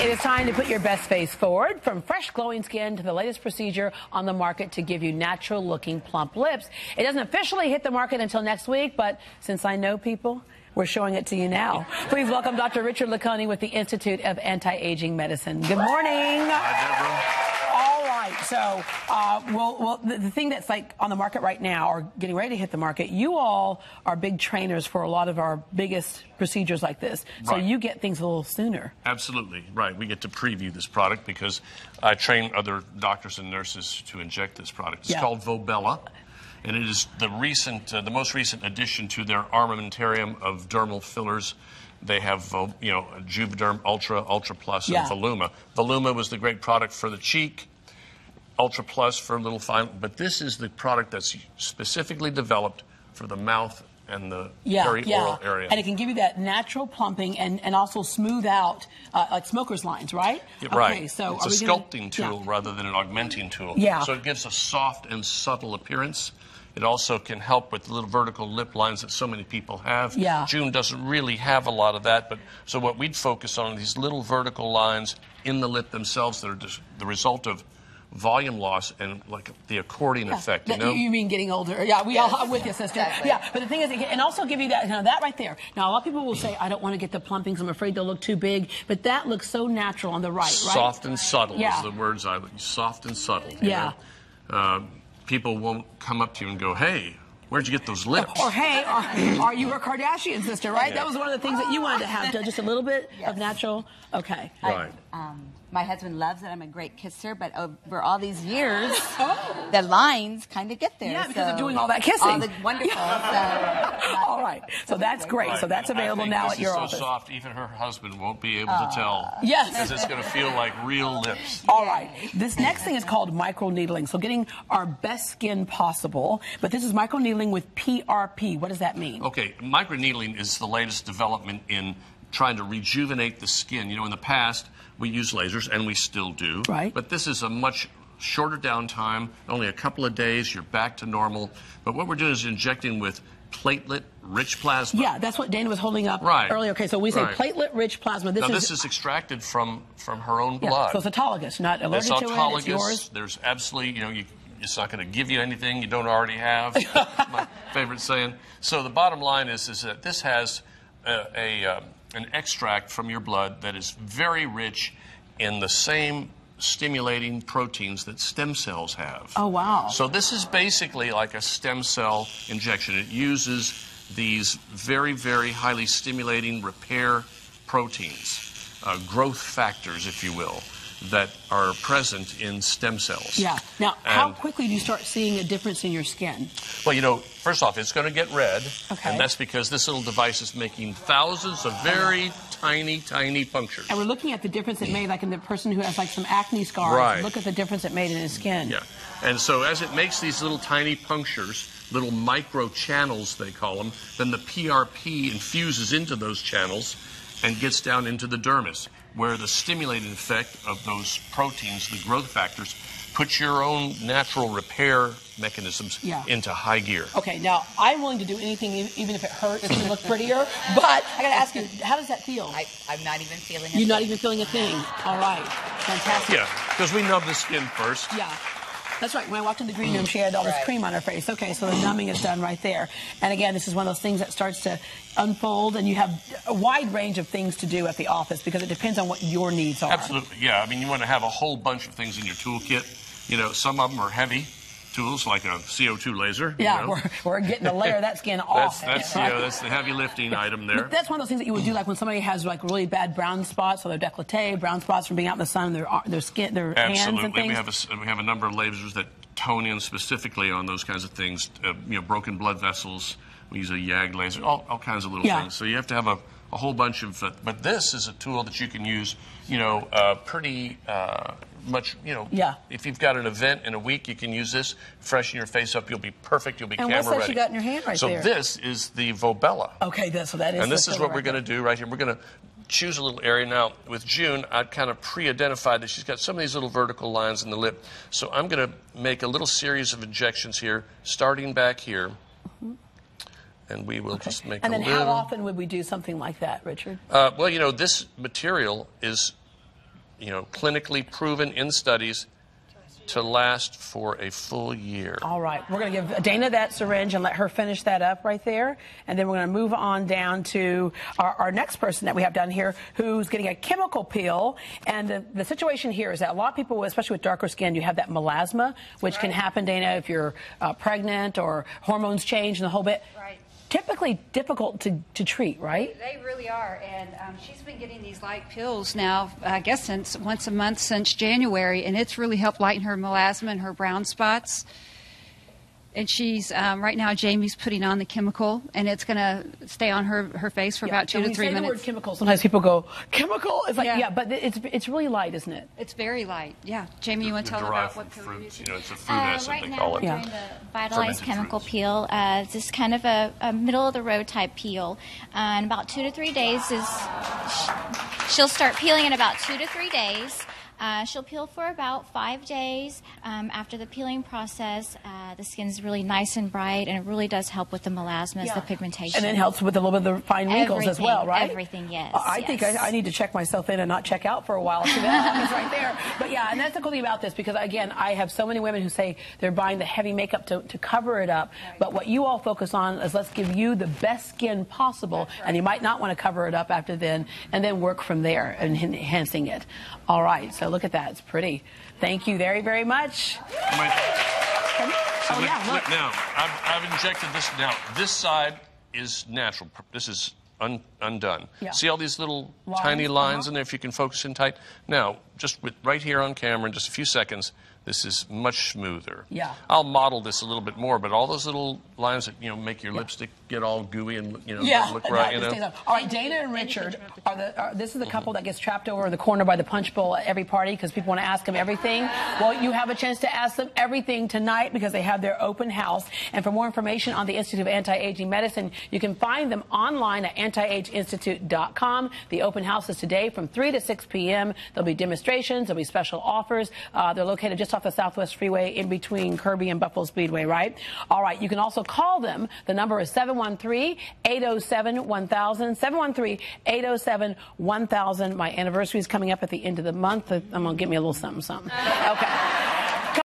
It is time to put your best face forward. From fresh glowing skin to the latest procedure on the market to give you natural looking plump lips. It doesn't officially hit the market until next week, but since I know people, we're showing it to you now. Please welcome Dr. Richard LeConey with the Institute of Anti-Aging Medicine. Good morning. All right, so uh, well, well the, the thing that's like on the market right now, or getting ready to hit the market, you all are big trainers for a lot of our biggest procedures like this. So Right. you get things a little sooner. Absolutely, right. We get to preview this product because I train other doctors and nurses to inject this product. It's Yeah. called Volbella, and it is the recent, uh, the most recent addition to their armamentarium of dermal fillers. They have, Vo- you know, Juvederm Ultra, Ultra Plus, Yeah. and Voluma. Voluma was the great product for the cheek. Ultra Plus for a little fine, but this is the product that's specifically developed for the mouth and the Yeah, perioral yeah. area. And it can give you that natural plumping and, and also smooth out uh, like smoker's lines, right? Yeah, Okay, right. so it's a we gonna- sculpting tool Yeah. rather than an augmenting tool. Yeah. So it gives a soft and subtle appearance. It also can help with the little vertical lip lines that so many people have. Yeah. June doesn't really have a lot of that, but so what we'd focus on are these little vertical lines in the lip themselves that are just the result of volume loss and like the accordion effect. You That- know. You mean getting older? Yeah, we all I'm with you, sister. exactly. Yeah, but the thing is, it and also give you that, you know, that right there. Now, a lot of people will say, I don't want to get the plumping 'cause I'm afraid they'll look too big, but that looks so natural on the right, right? Soft and subtle Yeah. is the words I would soft and subtle. you Yeah. know? Uh, people won't come up to you and go, hey, where'd you get those lips? Or hey, are, are you a Kardashian sister? Right? Yeah. That was one of the things that you wanted to have, just a little bit Yes. of natural. Okay. Right. Um, my husband loves that I'm a great kisser, but over all these years, the lines kind of get there. Yeah, because of doing all that kissing. All the wonderful. so, All right. So that's great. So that's And I available think now this at your is so office. soft, even her husband won't be able to tell. Yes. Because it's going to feel like real lips. All right. This next thing is called microneedling. So getting our best skin possible. But this is microneedling with PRP. What does that mean? Okay, microneedling is the latest development in trying to rejuvenate the skin. You know, in the past, we use lasers, and we still do. Right. But this is a much shorter downtime, only a couple of days, you're back to normal. But what we're doing is injecting with platelet-rich plasma. Yeah, that's what Dana was holding up Right. earlier. Okay, so we say Right. platelet-rich plasma. This Now, is, this is extracted from, from her own yeah, blood. so it's autologous, not It's allergic to it. It's autologous. yours. There's absolutely, you know, you, it's not going to give you anything you don't already have. my favorite saying. So the bottom line is, is that this has a, a um, an extract from your blood that is very rich in the same stimulating proteins that stem cells have. Oh, wow. So this is basically like a stem cell injection. It uses these very, very highly stimulating repair proteins, uh, growth factors, if you will, that are present in stem cells. Yeah. Now, how quickly do you start seeing a difference in your skin? Well, you know, first off, it's going to get red, Okay. and that's because this little device is making thousands of very tiny, tiny punctures. And we're looking at the difference it made, like in the person who has like some acne scars. Right. Look at the difference it made in his skin. Yeah. And so as it makes these little tiny punctures, little micro channels they call them, then the PRP infuses into those channels and gets down into the dermis, where the stimulated effect of those proteins, the growth factors, puts your own natural repair mechanisms Yeah. into high gear. Okay, now I'm willing to do anything, even if it hurts to look prettier. But I got to ask you, how does that feel? I, I'm not even feeling it. You're not even feeling a thing. All right, fantastic. Yeah, because we numb the skin first. Yeah. That's right. When I walked in the green room, mm. she had all this Right. cream on her face. Okay, so the numbing is done right there. And again, this is one of those things that starts to unfold, and you have a wide range of things to do at the office because it depends on what your needs are. Absolutely, yeah. I mean, you want to have a whole bunch of things in your toolkit. You know, some of them are heavy tools, like a CO2 laser. you Yeah, know. we're, we're getting a layer of that skin off. that's you know, that's the heavy lifting item there. But that's one of those things that you would do, like when somebody has like really bad brown spots, so their décolleté, brown spots from being out in the sun, their their skin, their hands and things. Absolutely, we have a we have a number of lasers that tone in specifically on those kinds of things. Uh, you know, broken blood vessels. We use a YAG laser, all, all kinds of little Yeah. things. So you have to have a, a whole bunch of. Uh, but this is a tool that you can use. You know, uh, pretty. Uh, much, you know, Yeah. if you've got an event in a week, you can use this, freshen your face up, you'll be perfect, you'll be And camera what's that ready. you got in your hand right so there? this is the Volbella. okay, that, so that is. And this is what we're going to do right here. We're going to choose a little area. Now, with June, I'd kind of pre-identified that she's got some of these little vertical lines in the lip. So I'm going to make a little series of injections here, starting back here. And we will just make And a then how often would we do something like that, Richard? Uh, well, you know, this material is, you know, clinically proven in studies to last for a full year. All right, we're going to give Dana that syringe and let her finish that up right there. And then we're going to move on down to our, our next person that we have down here who's getting a chemical peel. And the, the situation here is that a lot of people, especially with darker skin, you have that melasma, which can happen, Dana, if you're uh, pregnant or hormones change and the whole bit. Right. Typically difficult to, to treat, right? They really are, and um, she's been getting these light peels now. I guess since once a month since January, and it's really helped lighten her melasma and her brown spots. And she's um, right now. Jamie's putting on the chemical, and it's going to stay on her her face for about two And to when you three say the word chemical, sometimes people go, chemical? It's like, yeah, Yeah. but it's, it's really light, isn't it? It's very light. Yeah, Jamie, you want to tell about what peel you're fruits. using? You know, it's a fruit Uh, acid right they now, call we're it. doing Yeah. the Vitalized Fermented Chemical fruits. Peel. Uh, this is kind of a, a middle of the road type peel. Uh, in about two to three days is she'll start peeling in about two to three days. Uh, she'll peel for about five days. Um, after the peeling process, uh, the skin's really nice and bright, and it really does help with the melasmas, the pigmentation. And it helps with a little bit of the fine wrinkles as well, right? everything, yes, Uh, I think I. I need to check myself in and not check out for a while. See, that happens right there. But yeah, and that's the cool thing about this because, again, I have so many women who say they're buying the heavy makeup to, to cover it up. But what you all focus on is let's give you the best skin possible. And you might not want to cover it up after then and then work from there and enhancing it. All right, so look at that. It's pretty. Thank you very, very much. My- So Oh, yeah, look now, I've, I've injected this. Now, this side is natural. This is un, undone. Yeah. See all these little Lines, tiny lines uh-huh. in there? If you can focus in tight. Now, just with, right here on camera in just a few seconds, this is much smoother. Yeah. I'll model this a little bit more, but all those little lines that you know make your lipstick get all gooey and you know Yeah, look right. You know. All right, Dana and Richard are the. Are, this is the couple that gets trapped over in the corner by the punch bowl at every party because people want to ask them everything. Well, you have a chance to ask them everything tonight because they have their open house. And for more information on the Institute of Anti-Aging Medicine, you can find them online at antiageinstitute.com. The open house is today from 3 to 6 p.m. There'll be demonstrations. There'll be special offers. Uh, they're located just off the Southwest Freeway in between Kirby and Buffalo Speedway, right? All right, you can also call them. The number is 713-807-1000. 713-807-1000. My anniversary is coming up at the end of the month. Uh, I'm going to give me a little something, something. Okay.